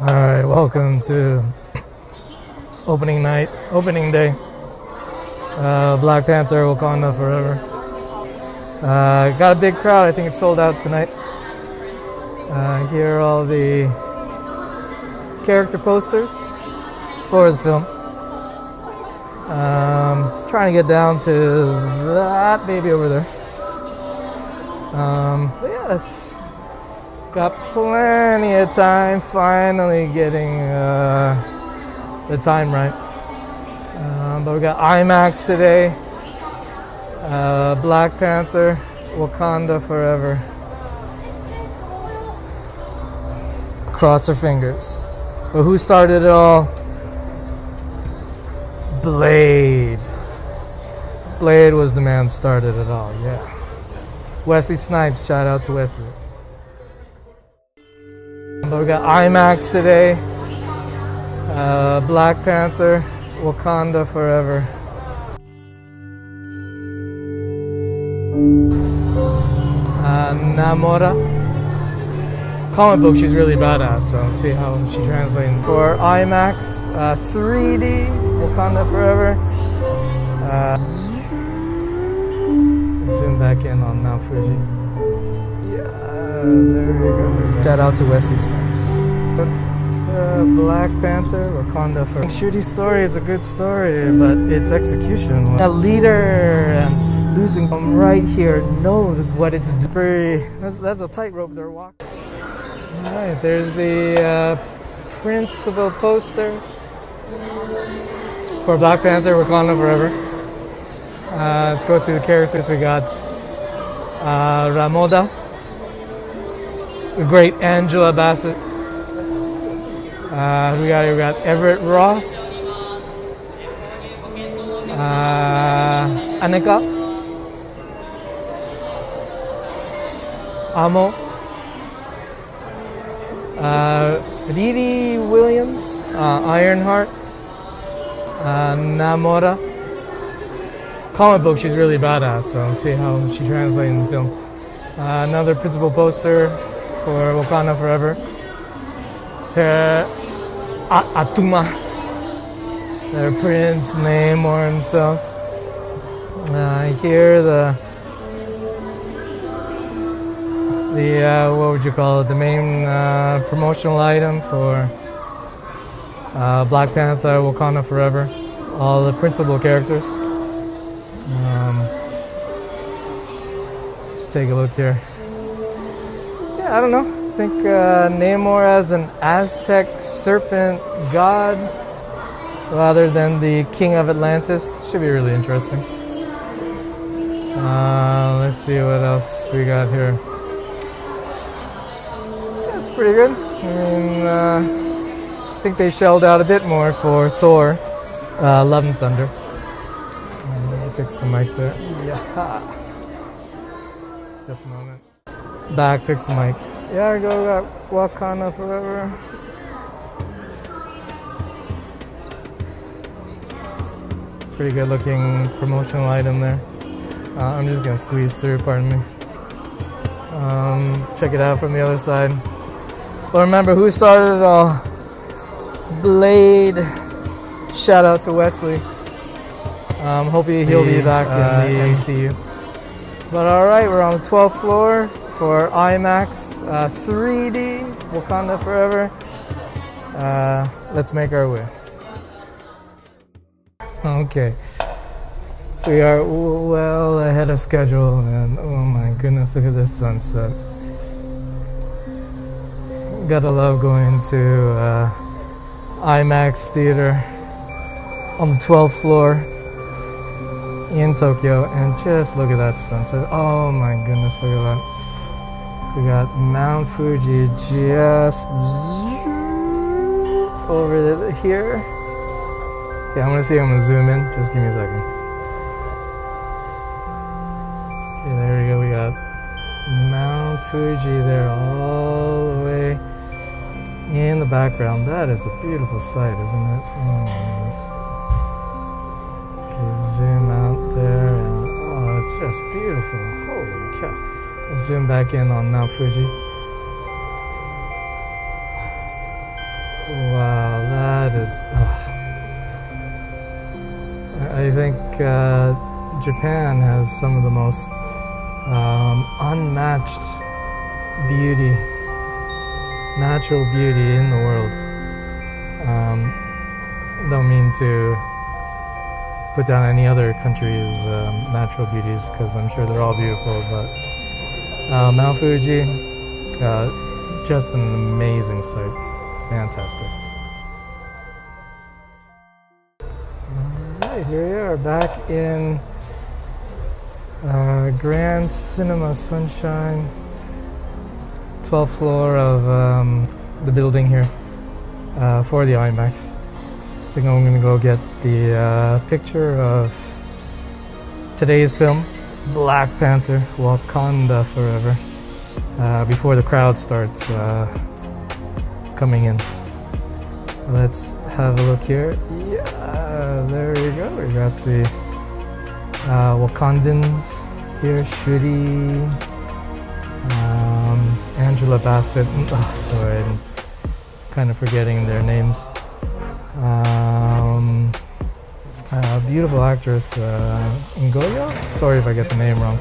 All right, welcome to opening night, opening day. Uh, Black Panther, Wakanda Forever. Uh, got a big crowd. I think it's sold out tonight. Uh, here are all the character posters for his film. Um, trying to get down to that baby over there. Um, but yeah, that's got plenty of time. Finally getting uh, the time right. Um, but we got IMAX today. Uh, Black Panther, Wakanda Forever. Cross our fingers. But who started it all? Blade. Blade was the man started it all, yeah. Wesley Snipes, shout out to Wesley. But we got IMAX today. Uh, Black Panther, Wakanda Forever. Uh, Namora. Comic book, she's really badass, so see how she translates. For IMAX, uh, 3D, Wakanda Forever. Uh, zoom back in on Mount Fuji. Shout out to Wesley Snipes. Uh, Black Panther, Wakanda for Shuri's story is a good story, but its execution. A leader and losing from right here knows what it's doing. That's, that's a tightrope they're walking. All right, there's the uh, principal poster for Black Panther, Wakanda Forever. Uh, let's go through the characters. We got uh, Ramonda, the great Angela Bassett. Uh, we got we got Everett Ross, uh, Aneka, Amo, uh, Riri Williams, uh, Ironheart, uh, Namora. Comic book, she's really badass, so see how she translates in the film. Uh, another principal poster for Wakanda Forever. Her A- Attuma, their prince Namor himself. Uh, here the the uh, what would you call it? The main uh, promotional item for uh, Black Panther, Wakanda Forever. All the principal characters. Um, let's take a look here. I don't know. I think uh, Namor as an Aztec serpent god rather than the king of Atlantis should be really interesting. Uh, let's see what else we got here. That's pretty good. I mean, uh, I think they shelled out a bit more for Thor, uh, Love and Thunder. Uh, fix the mic there. Yeah. Just a moment. Back, fix the mic. Yeah, go got Wakanda Forever. It's Pretty good looking promotional item there. Uh, I'm just gonna squeeze through, pardon me. Um, check it out from the other side. But remember, who started it all? Blade. Shout out to Wesley. Um, hopefully he'll be back in the MCU. But alright, we're on the 12th floor for IMAX uh, 3D Wakanda Forever. Uh, let's make our way. Okay. We are well ahead of schedule, and oh my goodness, look at this sunset. Gotta love going to uh, IMAX theater on the 12th floor in Tokyo, and just look at that sunset. Oh my goodness, look at that. We got Mount Fuji just over here. Okay, I'm gonna see. I'm gonna zoom in. Just give me a second. Okay, there we go. We got Mount Fuji there, all the way in the background. That is a beautiful sight, isn't it? Oh. Okay, zoom out there, and oh, it's just beautiful. Holy cow! Zoom back in on Mount Fuji. Wow, that is. I think uh, Japan has some of the most um, unmatched beauty, natural beauty in the world. Um, don't mean to put down any other country's um, natural beauties because I'm sure they're all beautiful, but uh, Mount Fuji, uh, just an amazing sight. Fantastic. Alright, here we are back in uh, Grand Cinema Sunshine, 12th floor of um, the building here uh, for the IMAX. I think I'm gonna go get the uh, picture of today's film, Black Panther Wakanda Forever, uh, before the crowd starts uh, coming in. Let's have a look here. Yeah, there we go. We got the uh, Wakandans here, Shuri, um, Angela Bassett. Oh, sorry, I'm kind of forgetting their names. Uh, beautiful actress, uh, Nyong'o. Sorry if I get the name wrong.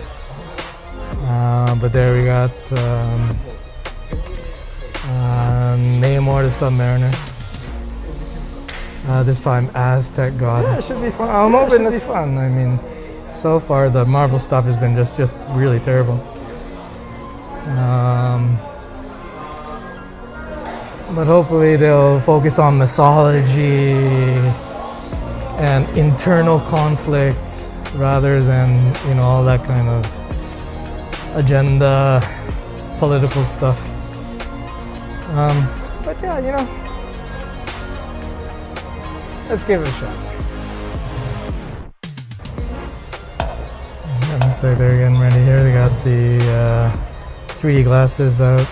Uh, but there we got um, uh, Namor the Submariner. Uh, this time Aztec God. Yeah, it should be fun. I'm hoping it's fun. I mean, so far the Marvel stuff has been just just really terrible. Um, but hopefully they'll focus on mythology and internal conflict rather than you know all that kind of agenda political stuff. Um, but yeah you know let's give it a shot. Yeah, looks like they're getting ready here. They got the uh, 3d glasses out.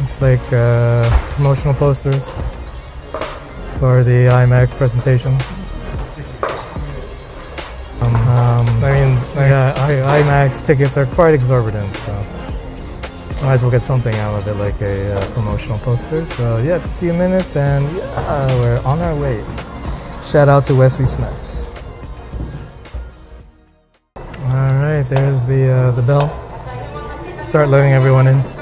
Looks like uh, promotional posters for the IMAX presentation IMAX tickets are quite exorbitant, so might as well get something out of it, like a uh, promotional poster. So yeah, just a few minutes, and yeah, we're on our way. Shout out to Wesley Snipes. All right, there's the uh, the bell. Start letting everyone in.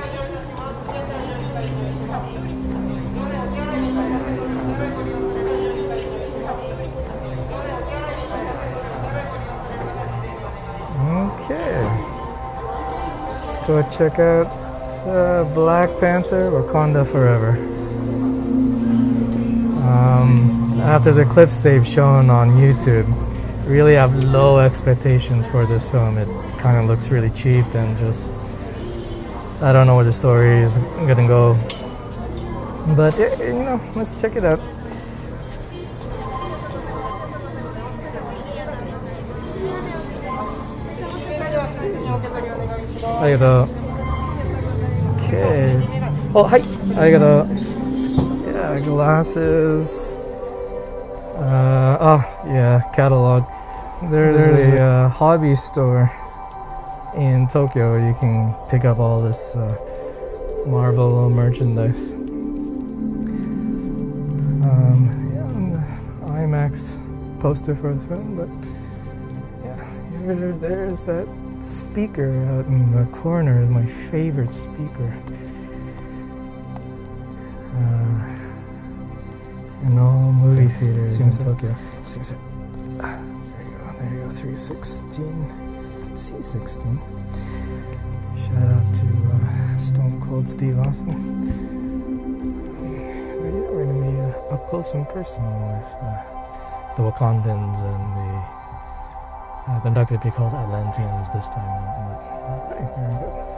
Go check out uh, Black Panther Wakanda Forever. Um, after the clips they've shown on YouTube, really have low expectations for this film. It kind of looks really cheap and just. I don't know where the story is gonna go. But, you know, let's check it out. Arigato. Okay. Oh, hi. Arigato. Yeah, glasses. Uh, oh, yeah, catalog. There's, There's a uh, hobby store in Tokyo. You can pick up all this uh, Marvel merchandise. Um, yeah, IMAX poster for the film, but there's that speaker out in the corner is my favorite speaker. Uh, in all movie theaters in Tokyo. Ah, there you go. There you go. 316. C16. Shout out to uh, Stone Cold Steve Austin. But yeah, we're gonna be uh, up close and personal with uh, the Wakandans and the they're not going to be called Atlanteans this time. But,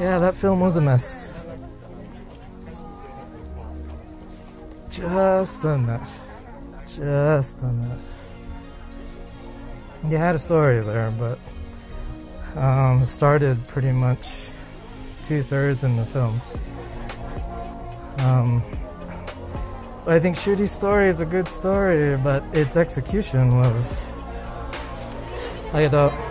Yeah, that film was a mess. Just a mess. Just a mess. you had a story there, but um, started pretty much two thirds in the film. Um, I think Shuri's story is a good story, but its execution was. I thought.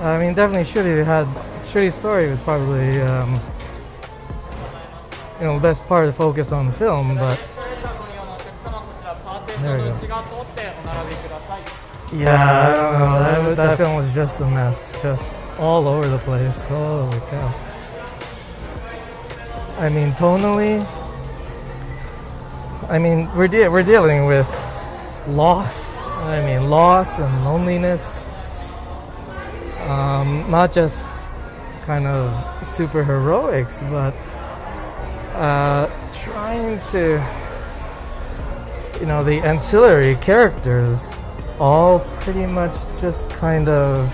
I mean, definitely Shuri had. Shuri's story was probably, um, you know, the best part to focus on the film, but. There we go. Yeah, I don't know. That, that film was just a mess. Just all over the place. Holy cow. I mean, tonally, I mean, we're, de- we're dealing with loss. I mean, loss and loneliness. Um, not just kind of super heroics, but uh, trying to, you know, the ancillary characters all pretty much just kind of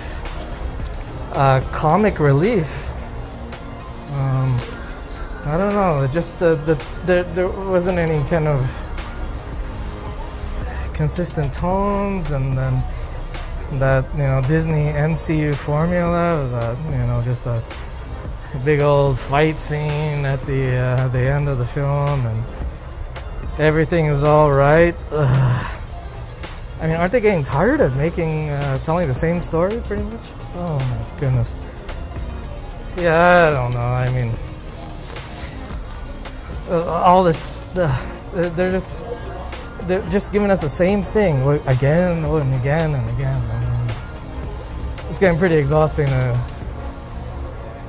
uh, comic relief. Um, I don't know, just the, the, there, there wasn't any kind of consistent tones and then that you know Disney MCU formula that you know just a big old fight scene at the uh, the end of the film and everything is all right. Ugh. I mean, aren't they getting tired of making uh, telling the same story pretty much? Oh my goodness. Yeah, I don't know. I mean, uh, all this, uh, they're just they're just giving us the same thing again and again and again. It's getting pretty exhausting to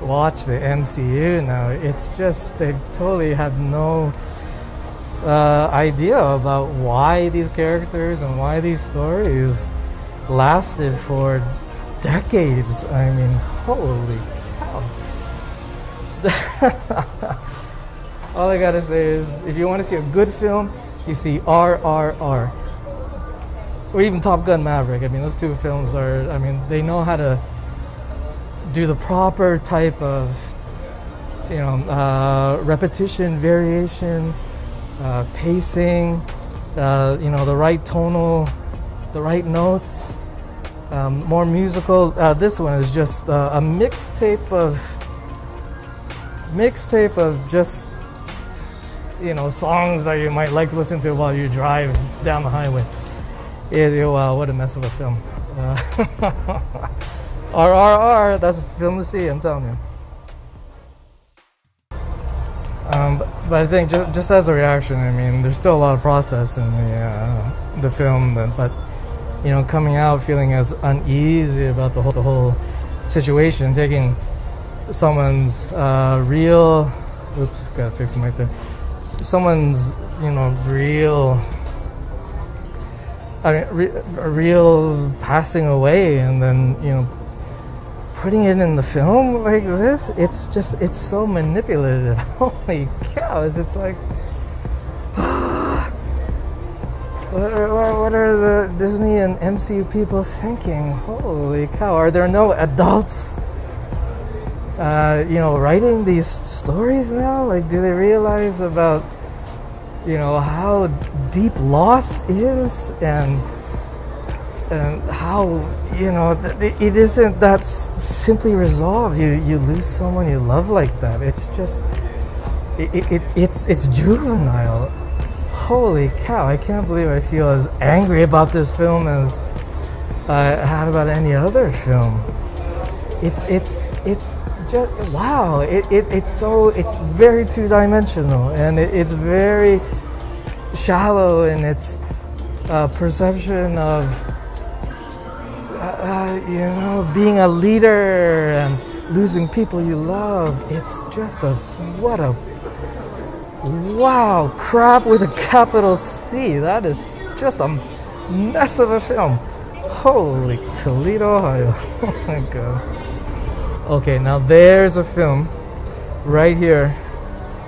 watch the MCU now. It's just they totally have no uh, idea about why these characters and why these stories lasted for decades. I mean, holy cow. All I gotta say is if you want to see a good film, you see RRR. Or even Top Gun Maverick. I mean, those two films are, I mean, they know how to do the proper type of, you know, uh, repetition, variation, uh, pacing, uh, you know, the right tonal, the right notes, um, more musical. Uh, this one is just uh, a mixtape of mixtape of just you know songs that you might like to listen to while you drive down the highway. It, wow, what a mess of a film. Uh, RRR, that's a film to see. I'm telling you. Um, but, but, I think just, just, as a reaction, I mean, there's still a lot of process in the uh, the film, but, but, you know, coming out feeling as uneasy about the whole the whole situation, taking someone's uh, real, oops, gotta fix them right there. Someone's you know real, I mean, re- real passing away, and then you know putting it in the film like this, it's just, it's so manipulative. Holy cows, it's like, what, are, what are the Disney and MCU people thinking? Holy cow, are there no adults, uh, you know, writing these stories now? Like, do they realize about, you know, how deep loss is and and how you know it isn't that simply resolved. You you lose someone you love like that. It's just it, it, it's it's juvenile. Holy cow! I can't believe I feel as angry about this film as I had about any other film. It's it's it's just wow! It, it it's so it's very two dimensional and it, it's very shallow in its uh, perception of uh, you know, being a leader and losing people you love. It's just a what a wow crap with a capital C. That is just a mess of a film. Holy Toledo, Ohio. Oh my god. Okay, now there's a film right here.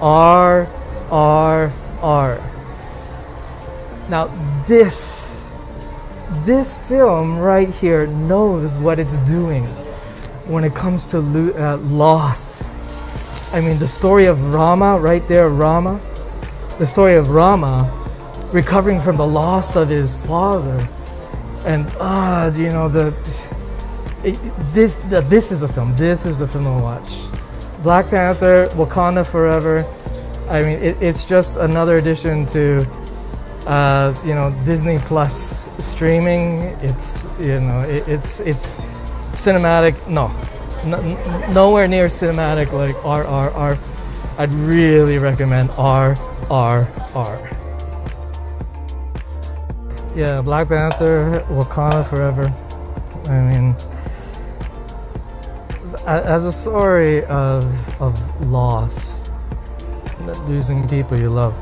R R R. Now this this film right here knows what it's doing when it comes to lo- uh, loss. I mean, the story of Rama, right there, Rama. The story of Rama recovering from the loss of his father, and ah, do you know the. This this is a film. This is a film to watch. Black Panther, Wakanda Forever. I mean, it, it's just another addition to, uh, you know, Disney Plus streaming. It's you know, it, it's it's cinematic. No, nowhere near cinematic like RRR. I'd really recommend RRR. Yeah, Black Panther, Wakanda Forever. I mean, as a story of of loss, losing people you love.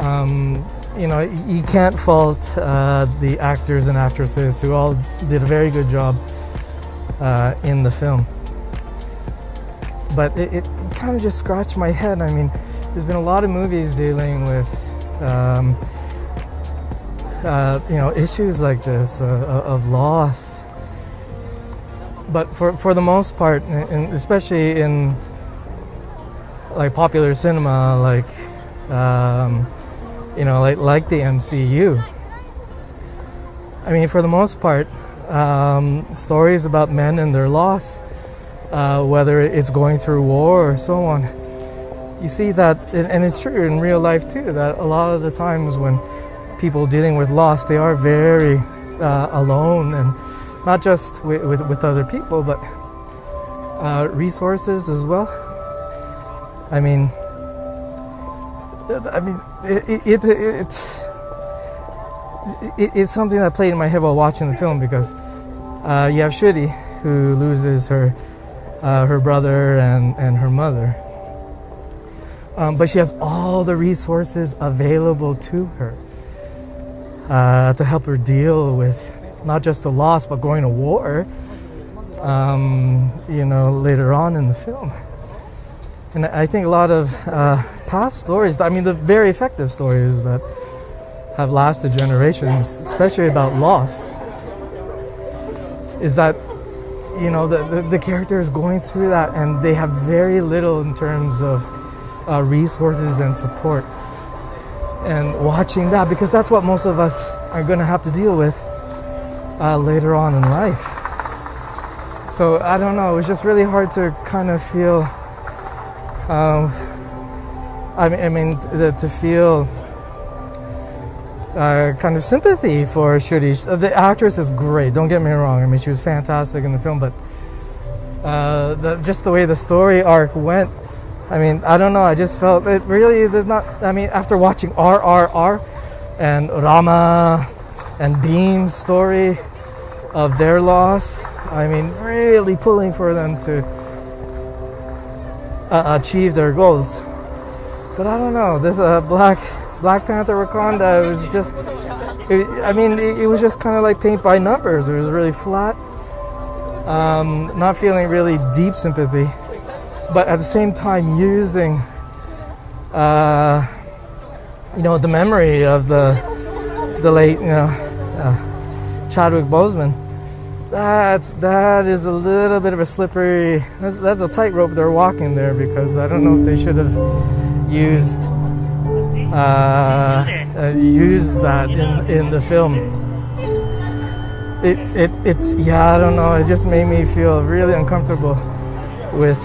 Um, you know, you can't fault uh, the actors and actresses who all did a very good job uh, in the film. But it, it kind of just scratched my head. I mean, there's been a lot of movies dealing with, um, uh, you know, issues like this uh, of loss. But for, for the most part, and especially in like popular cinema, like um, you know, like like the MCU. I mean, for the most part, um, stories about men and their loss, uh, whether it's going through war or so on. You see that, and it's true in real life too, that a lot of the times when people dealing with loss, they are very uh, alone, and not just with, with, with other people, but uh, resources as well. I mean, I mean, it, it, it it's it, it's something that played in my head while watching the film because uh, you have Shuri who loses her uh, her brother and, and her mother. Um, but she has all the resources available to her uh, to help her deal with not just the loss but going to war. Um, you know, later on in the film. And I think a lot of uh, past stories, I mean, the very effective stories that have lasted generations, especially about loss, is that, you know, the, the, the character is going through that and they have very little in terms of uh, resources and support. And watching that, because that's what most of us are going to have to deal with uh, later on in life. So I don't know, it was just really hard to kind of feel um, I mean, I mean to, feel uh, kind of sympathy for Shuri. The actress is great. Don't get me wrong. I mean, she was fantastic in the film, but uh, the, just the way the story arc went. I mean, I don't know. I just felt it really. There's not. I mean, after watching RRR and Rama and Bheem's story of their loss, I mean, really pulling for them to uh, achieve their goals. But I don't know. This uh, Black Black Panther Wakanda It was just. It, I mean, it, it was just kind of like paint by numbers. It was really flat. Um, not feeling really deep sympathy, but at the same time using, uh, you know, the memory of the the late, you know, Chadwick Boseman that's that is a little bit of a slippery. That's, a tightrope they're walking there because I don't know if they should have used uh, uh, used that in in the film. It it it's yeah I don't know. It just made me feel really uncomfortable with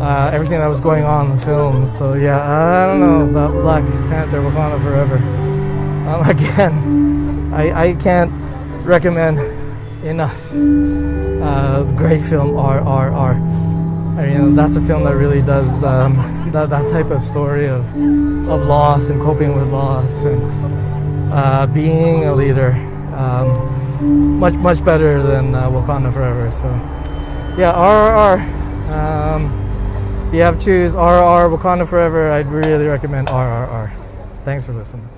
uh, everything that was going on in the film. So yeah, I don't know about Black Panther: Wakanda Forever. Um, again, I I can't recommend enough. Uh, great film, RRR. I mean, that's a film that really does um, that, that type of story of, of loss and coping with loss and uh, being a leader. Um, much, much better than uh, Wakanda Forever. So, yeah, RRR. Um, if you have to choose RRR, Wakanda Forever, I'd really recommend RRR. Thanks for listening.